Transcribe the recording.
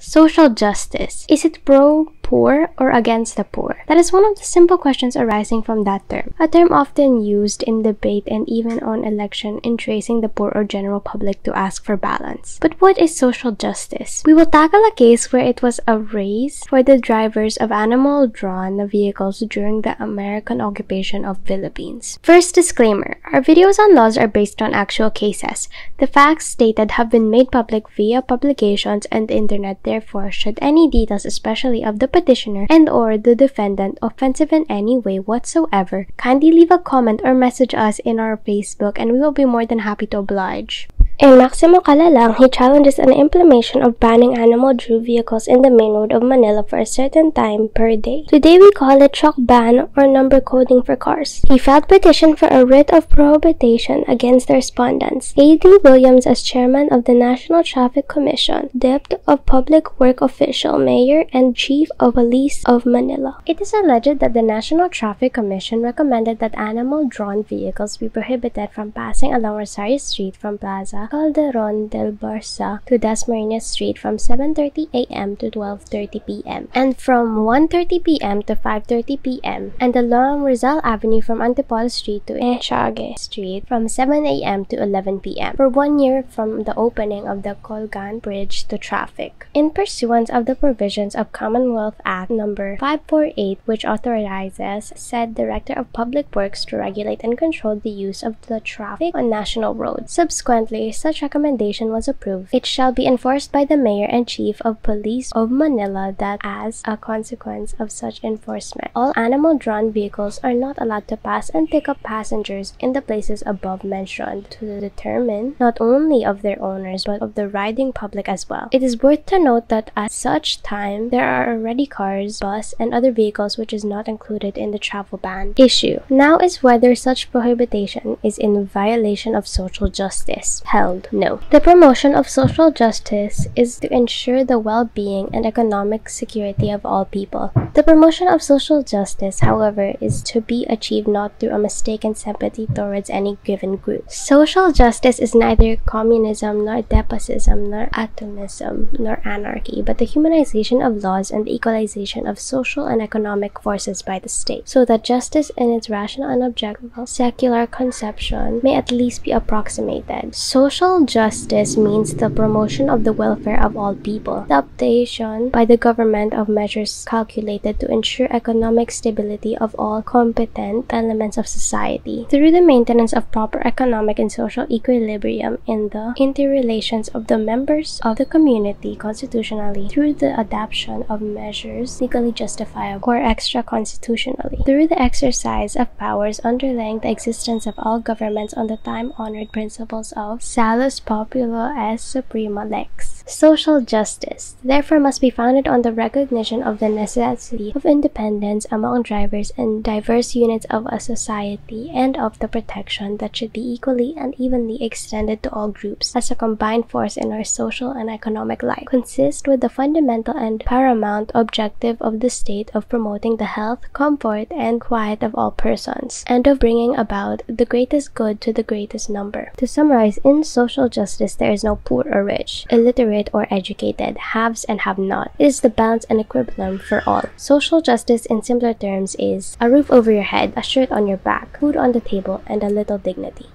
Social justice. Is it pro poor or against the poor? That is one of the simple questions arising from that term, a term often used in debate and even on election in tracing the poor or general public to ask for balance. But what is social justice? We will tackle a case where it was a race for the drivers of animal-drawn vehicles during the American occupation of Philippines. First disclaimer, our videos on laws are based on actual cases. The facts stated have been made public via publications and the internet Therefore, should any details, especially of the petitioner and or the defendant, offensive in any way whatsoever, kindly leave a comment or message us in our Facebook and we will be more than happy to oblige. In Maximo Calalang, he challenges an implementation of banning animal-drew vehicles in the main road of Manila for a certain time per day. Today we call it truck ban or number coding for cars. He filed petition for a writ of prohibition against the respondents. A.D. Williams as chairman of the National Traffic Commission, Deputy of Public Work Official, Mayor, and Chief of Police of Manila. It is alleged that the National Traffic Commission recommended that animal-drawn vehicles be prohibited from passing along Rosario Street from Plaza Calderon del Barça to Das Dasmariñas Street from 7.30 a.m. to 12.30 p.m. and from 1.30 p.m. to 5.30 p.m. and along Rizal Avenue from Antipolo Street to Echague Street from 7 a.m. to 11 p.m. for one year from the opening of the Colgante Bridge to traffic. In pursuance of the provisions of Commonwealth Act No. 548 which authorizes said Director of Public Works to regulate and control the use of the traffic on national roads. Subsequently, such recommendation was approved, it shall be enforced by the Mayor and Chief of Police of Manila that as a consequence of such enforcement, all animal-drawn vehicles are not allowed to pass and pick up passengers in the places above mentioned to determine not only of their owners but of the riding public as well. It is worth to note that at such time, there are already cars, bus, and other vehicles which is not included in the travel ban. Issue. Now is whether such prohibition is in violation of social justice. No. The promotion of social justice is to ensure the well-being and economic security of all people. The promotion of social justice, however, is to be achieved not through a mistaken sympathy towards any given group. Social justice is neither communism, nor despotism, nor atomism, nor anarchy, but the humanization of laws and the equalization of social and economic forces by the state, so that justice in its rational and objective secular conception may at least be approximated. Social Social justice means the promotion of the welfare of all people, the adoption by the government of measures calculated to ensure economic stability of all competent elements of society, through the maintenance of proper economic and social equilibrium in the interrelations of the members of the community constitutionally, through the adoption of measures legally justifiable or extra-constitutionally, through the exercise of powers underlying the existence of all governments on the time-honored principles of salus populi est suprema lex. Social justice, therefore, must be founded on the recognition of the necessity of independence among drivers and diverse units of a society and of the protection that should be equally and evenly extended to all groups as a combined force in our social and economic life, consist with the fundamental and paramount objective of the state of promoting the health, comfort, and quiet of all persons, and of bringing about the greatest good to the greatest number. To summarize, in social justice, there is no poor or rich, illiterate or educated, haves and have not. It is the balance and equilibrium for all. Social justice, in simpler terms, is a roof over your head, a shirt on your back, food on the table, and a little dignity.